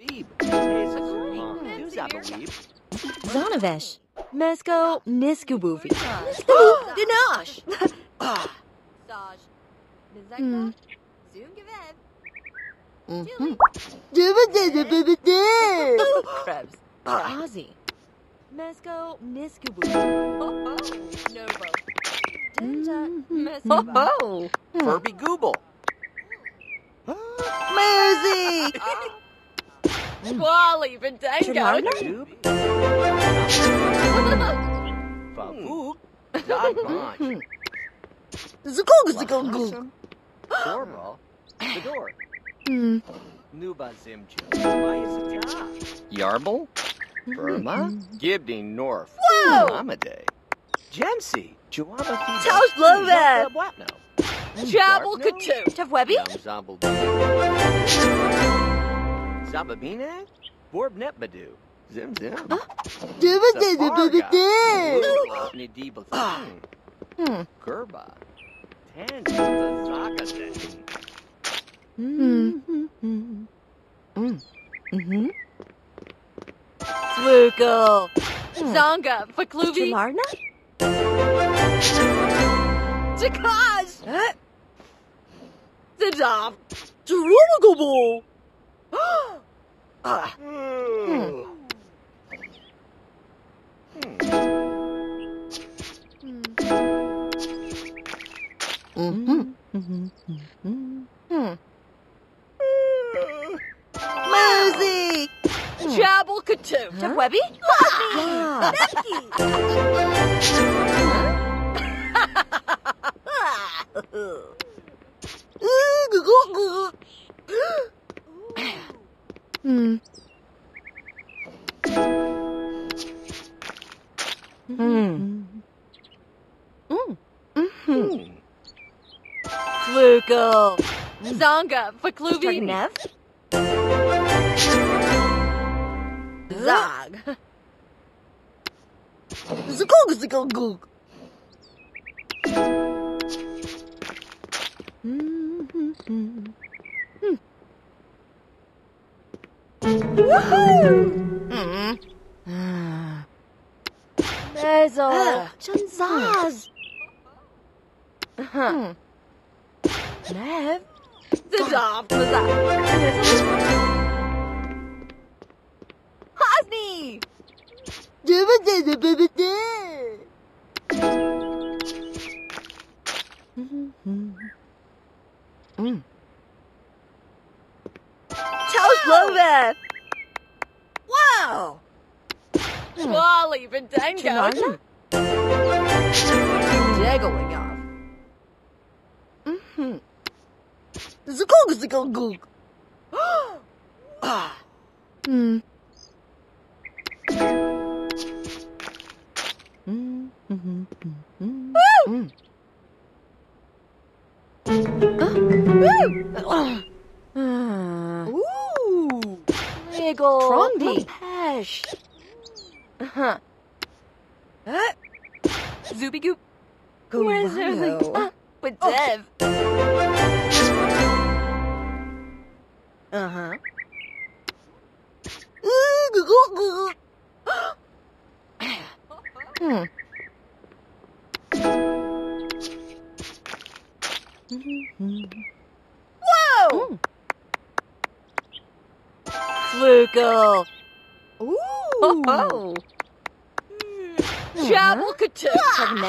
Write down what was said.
Beeb. Weeb. Zanavesh. Mesko Niskubuvi. Dinash. Saj. Hmm. Nizekna. Zungavev. Mhm. Krebs. Ozzy. Mesko Niskubuvi. Oh, Novo. Dinja. Mhm. Oh. Furby Gooble. Mercy. Wally Bendango. Trelawney? Doob. Fafook. Dog Bonch. Zukogu Sorba. Hmm. Nuba Zimju. Yarble. Burma. Gibney North. Whoa. Amaday. Jensi. Juama Tausch Love. Wapno. Jabble Katu. Tavwebi? Yum Zomble. Zababine. Borb Zim Zim. Nidiba. Hmm. Gerba. Tangent. Zagate. Mhm. Zonga. Fakluvi. Tremarna? Jakaj. Zadov. Jerugal. Ah. Hmm. Mhm. Mhm. Mhm. Hmm. Katu. Tavwebi? Yeah. Hmm. Hmm. Hmm. Mhm. Swoogle. Zonga. Fakluvi. Nev? Zog. Zukogu. Mhm. Mm. Ah. Mezo. Chanzaz. Nev? Zadov. Mazak. Hosni. Mm. Tausch Love. Wow. Bendango. Jiggling off. Mhm. Zukogu. Hmm. Mm, mhm, mhm, mm. Ah. Ooh. Wiggle. Trondy. Pesh. Uh-huh. Uh, Zooby Goop. Where's Gumano. Zooby? Uh, with Dev. Uh-huh. Hmm. Whoa! Swoogle. Ooh ho, ho. Jabblecatoon.